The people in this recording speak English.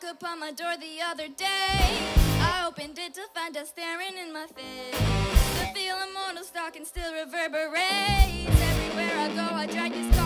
knock upon my door the other day. I opened it to find us staring in my face. The feel of mortal stalking still reverberates. Everywhere I go, I drag this